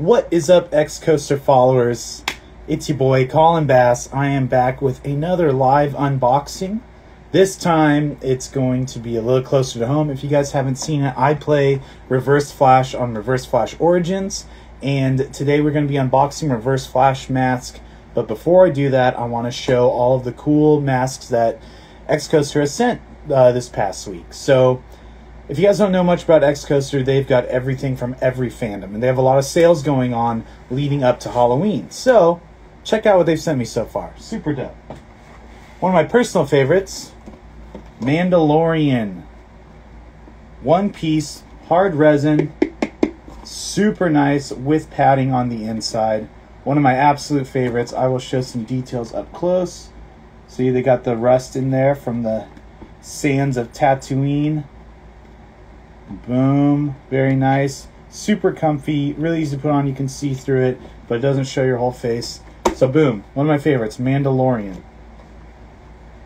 What is up, Xcoser followers? It's your boy Colin Bass. I am back with another live unboxing. This time it's going to be a little closer to home. If you guys haven't seen it, I play Reverse Flash on Reverse Flash Origins, and today we're going to be unboxing Reverse Flash Mask. But before I do that, I want to show all of the cool masks that Xcoser has sent uh, this past week. So if you guys don't know much about Xcoser, they've got everything from every fandom, and they have a lot of sales going on leading up to Halloween. So, check out what they've sent me so far. Super dope. One of my personal favorites Mandalorian. One piece, hard resin, super nice with padding on the inside. One of my absolute favorites. I will show some details up close. See, they got the rust in there from the sands of Tatooine. Boom. Very nice. Super comfy. Really easy to put on. You can see through it, but it doesn't show your whole face. So, boom. One of my favorites Mandalorian.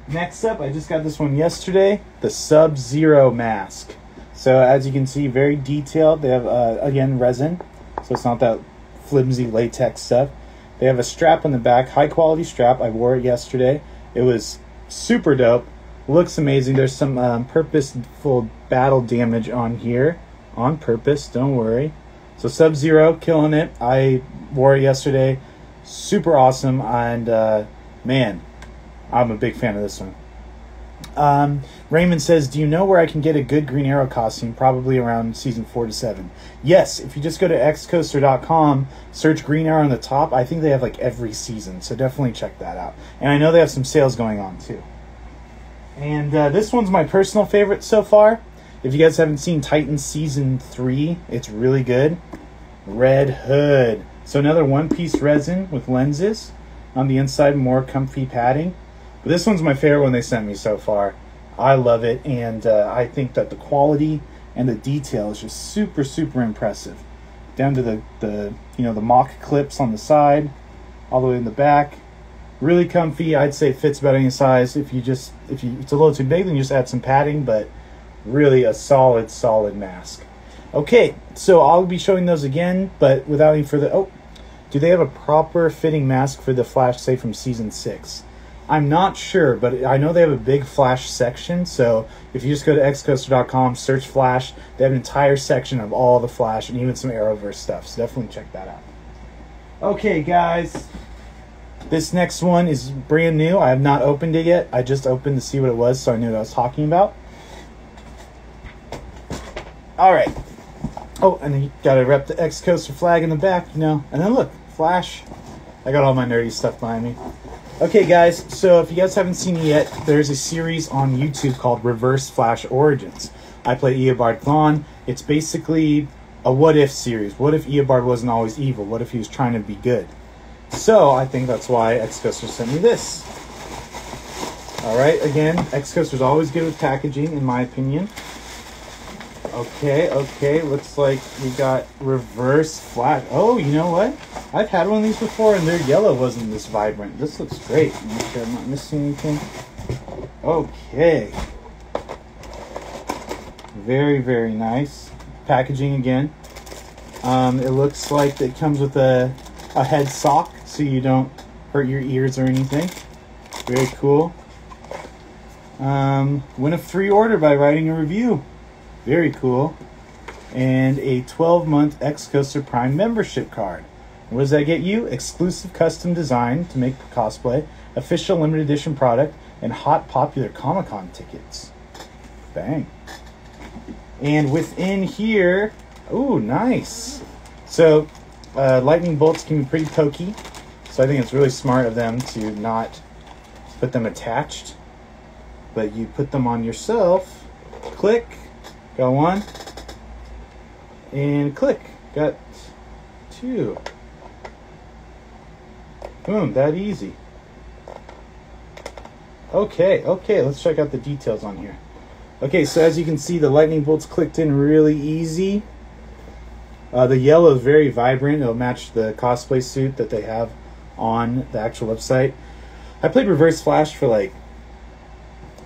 Next up, I just got this one yesterday the Sub Zero mask. So, as you can see, very detailed. They have, uh, again, resin. So, it's not that flimsy latex stuff. They have a strap on the back, high quality strap. I wore it yesterday. It was super dope. Looks amazing. There's some um, purposeful battle damage on here. On purpose, don't worry. So Sub Zero killing it. I wore it yesterday. Super awesome. And uh, man, I'm a big fan of this one. Um, Raymond says, Do you know where I can get a good Green Arrow costume? Probably around season 4 to 7. Yes, if you just go to xcoser.com, search Green Arrow on the top, I think they have like every season. So definitely check that out. And I know they have some sales going on too. And uh, this one's my personal favorite so far. If you guys haven't seen Titan Season 3, it's really good. Red Hood. So another one-piece resin with lenses. On the inside, more comfy padding. But this one's my favorite one they sent me so far. I love it, and uh, I think that the quality and the detail is just super, super impressive. Down to the, the you know the mock clips on the side, all the way in the back really comfy. I'd say it fits about any size. If you just if you it's a little too big, then you just add some padding. But really, a solid, solid mask. Okay, so I'll be showing those again, but without any further. Oh, do they have a proper fitting mask for the Flash, say from season six? I'm not sure, but I know they have a big Flash section. So if you just go to xcoser.com, search Flash, they have an entire section of all the Flash and even some Arrowverse stuff. So definitely check that out. Okay, guys, this next one is brand new. I have not opened it yet. I just opened to see what it was, so I knew what I was talking about. All right. Oh, and then you gotta rep the Xcoser flag in the back, you know. And then look, Flash. I got all my nerdy stuff behind me. Okay, guys. So if you guys haven't seen it yet, there's a series on YouTube called Reverse Flash Origins. I play Eobard Thawne. It's basically a what if series. What if Eobard wasn't always evil? What if he was trying to be good? So I think that's why Xcoser sent me this. All right, again, Xcoser's always good with packaging, in my opinion. Okay, okay, looks like we got reverse flash. Oh, you know what? I've had one of these before, and their yellow wasn't this vibrant. This looks great. Make sure I'm not missing anything. Okay. Very, very nice. Packaging again. Um, it looks like it comes with a, a head sock so you don't hurt your ears or anything. Very cool. Um, win a free order by writing a review. Very cool. And a 12 month Xcoser Prime membership card. What does that get you? Exclusive custom design to make cosplay, official limited edition product, and hot popular Comic Con tickets. Bang. And within here, ooh, nice. So, uh, lightning bolts can be pretty pokey. So I think it's really smart of them to not put them attached, but you put them on yourself. Click, got one, and click, got two. Boom, that easy. Okay, okay, let's check out the details on here. Okay, so as you can see, the lightning bolts clicked in really easy. Uh, the yellow is very vibrant. It'll match the cosplay suit that they have on the actual website. I played Reverse Flash for like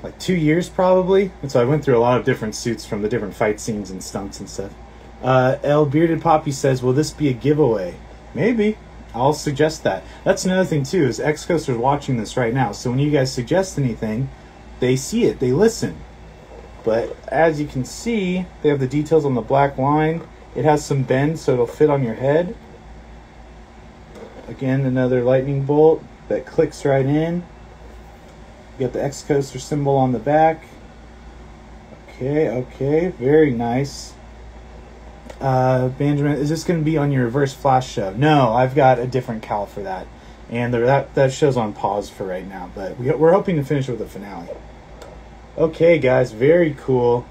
like two years probably, and so I went through a lot of different suits from the different fight scenes and stunts and stuff. Uh, L Bearded Poppy says, "Will this be a giveaway?" Maybe. I'll suggest that. That's another thing too. Is Xcoser's watching this right now? So when you guys suggest anything, they see it, they listen. But as you can see, they have the details on the black line. It has some bend, so it'll fit on your head. Again, another lightning bolt that clicks right in. You got the Xcoser symbol on the back. Okay, okay, very nice. Uh, Benjamin, is this going to be on your reverse flash show? No, I've got a different cowl for that, and that that show's on pause for right now. But we, we're hoping to finish with a finale. Okay, guys, very cool.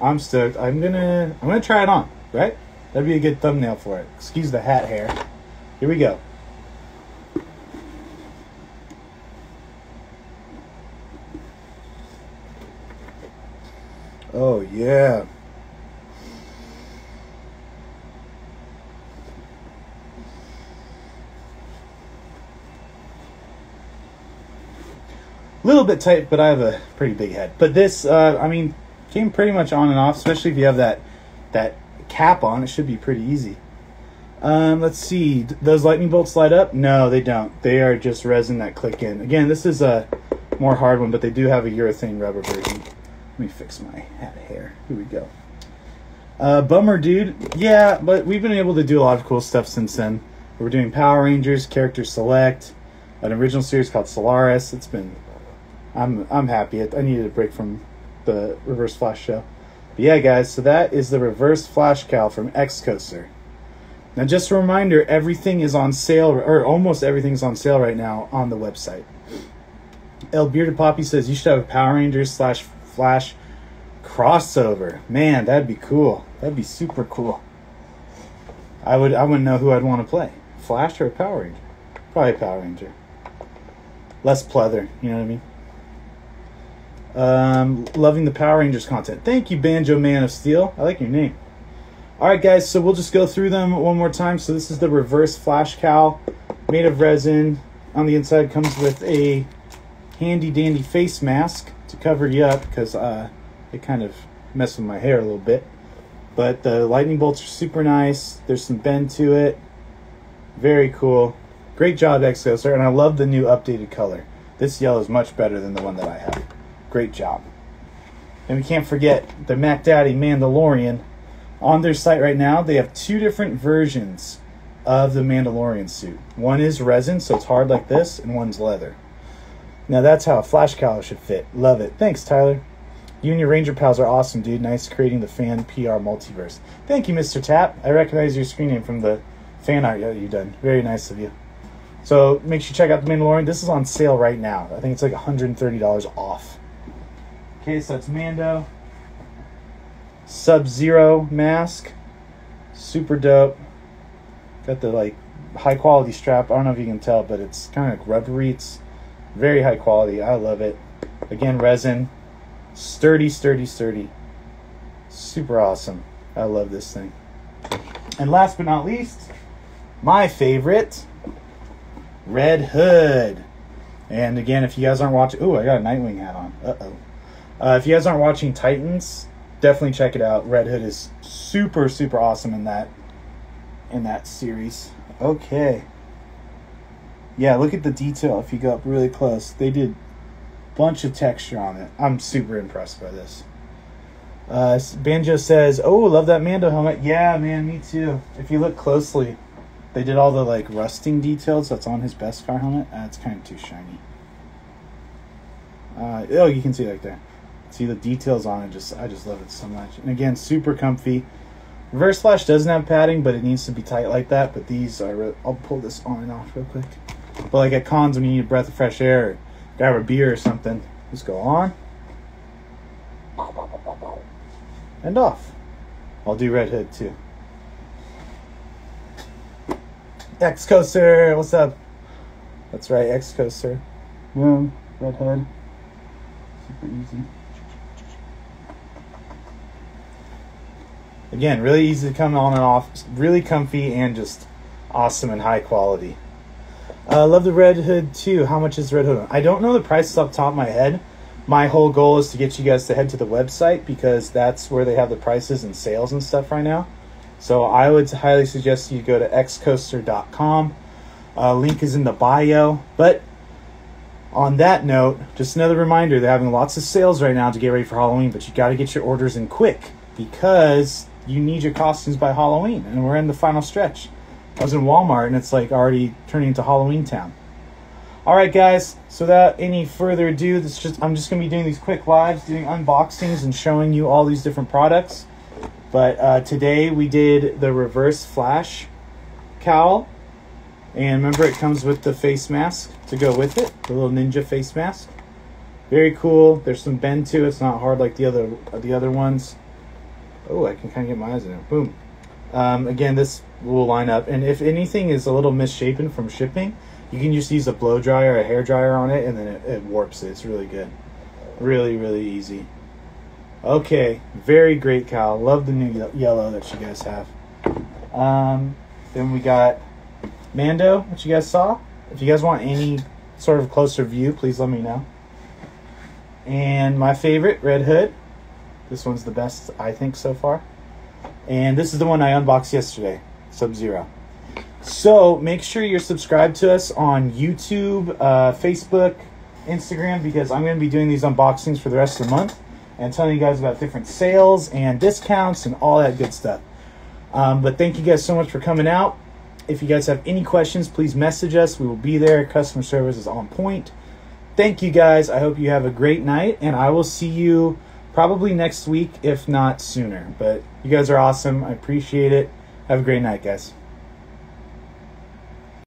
I'm stoked. I'm gonna I'm gonna try it on. Right? That'd be a good thumbnail for it. Excuse the hat hair. Here we go. Oh yeah. A little bit tight, but I have a pretty big head. But this, uh, I mean, came pretty much on and off, especially if you have that that cap on. It should be pretty easy. Um, let's see. Those lightning bolts slide up? No, they don't. They are just resin that click in. Again, this is a more hard one, but they do have a urethane rubber version. Let me fix my hat hair. Here we go. Uh, bummer, dude. Yeah, but we've been able to do a lot of cool stuff since then. We're doing Power Rangers, Character Select, an original series called Solaris. It's been I'm I'm happy. I needed a break from the Reverse Flash show. But yeah, guys, so that is the Reverse Flash Cowl from Xcoser. Now, just a reminder, everything is on sale, or almost everything's on sale right now on the website. El Bearded Poppy says you should have a Power Rangers slash Flash crossover. Man, that'd be cool. That'd be super cool. I would I wouldn't know who I'd want to play. Flash or Power Ranger? Probably Power Ranger. Less pleather, you know what I mean? Um, loving the Power Rangers content. Thank you, Banjo Man of Steel. I like your name. All right, guys. So we'll just go through them one more time. So this is the reverse flash cowl, made of resin. On the inside comes with a handy dandy face mask to cover you up because uh, it kind of messed with my hair a little bit. But the lightning bolts are super nice. There's some bend to it. Very cool. Great job, Xcoser, and I love the new updated color. This yellow is much better than the one that I have. Great job. And we can't forget the Mac Daddy Mandalorian. On their site right now, they have two different versions of the Mandalorian suit. One is resin, so it's hard like this, and one's leather. Now that's how a flash collar should fit. Love it. Thanks, Tyler. You and your Ranger pals are awesome, dude. Nice creating the fan PR multiverse. Thank you, Mr. Tap. I recognize your screen name from the fan art that you've done. Very nice of you. So make sure you check out the Mandalorian. This is on sale right now. I think it's like $130 off. Okay, so it's Mando. Sub Zero mask. Super dope. Got the like high quality strap. I don't know if you can tell, but it's kind of like rubbery. It's very high quality. I love it. Again, resin. Sturdy, sturdy, sturdy. Super awesome. I love this thing. And last but not least, my favorite, Red Hood. And again, if you guys aren't watching, oh, I got a Nightwing hat on. Uh oh. Uh, if you guys aren't watching Titans, definitely check it out. Red Hood is super super awesome in that in that series. Okay. Yeah, look at the detail if you go up really close. They did a bunch of texture on it. I'm super impressed by this. Uh, Banjo says, "Oh, love that Mando helmet." Yeah, man, me too. If you look closely, they did all the like rusting details that's on his Beskar helmet. Uh, it's kind of too shiny. Uh, oh, you can see right there see the details on it. Just I just love it so much. And again, super comfy. Reverse Flash doesn't have padding, but it needs to be tight like that. But these are. I'll pull this on and off real quick. But like at cons, when you need a breath of fresh air, grab a beer or something, just go on and off. I'll do Red Hood too. Xcoser, what's up? That's right, Xcoser. Boom, Red Hood. Super easy. Again, really easy to come on and off, really comfy and just awesome and high quality. Uh, love the Red Hood too. How much is Red Hood? I don't know the prices off the top of my head. My whole goal is to get you guys to head to the website because that's where they have the prices and sales and stuff right now. So I would highly suggest you go to xcoser.com. Uh, link is in the bio. But on that note, just another reminder they're having lots of sales right now to get ready for Halloween, but you got to get your orders in quick because you need your costumes by Halloween, and we're in the final stretch. I was in Walmart and it's like already turning into Halloween town. All right, guys. So without any further ado, this just I'm just gonna be doing these quick lives, doing unboxings and showing you all these different products. But uh, today we did the reverse flash cowl, and remember it comes with the face mask to go with it, the little ninja face mask. Very cool. There's some bend to it. It's not hard like the other the other ones. Oh, I can kind of get my eyes in it. Boom. Um, again, this will line up, and if anything is a little misshapen from shipping, you can just use a blow dryer a hair dryer on it, and then it, it warps it. It's really good. Really, really easy. Okay, very great cowl. Love the new yellow that you guys have. Um, then we got Mando, which you guys saw. If you guys want any sort of closer view, please let me know. And my favorite, Red Hood. This one's the best, I think, so far. And this is the one I unboxed yesterday, Sub Zero. So make sure you're subscribed to us on YouTube, uh, Facebook, Instagram, because I'm going to be doing these unboxings for the rest of the month and telling you guys about different sales and discounts and all that good stuff. Um, but thank you guys so much for coming out. If you guys have any questions, please message us. We will be there. Customer service is on point. Thank you guys. I hope you have a great night, and I will see you probably next week, if not sooner. But you guys are awesome. I appreciate it. Have a great night, guys.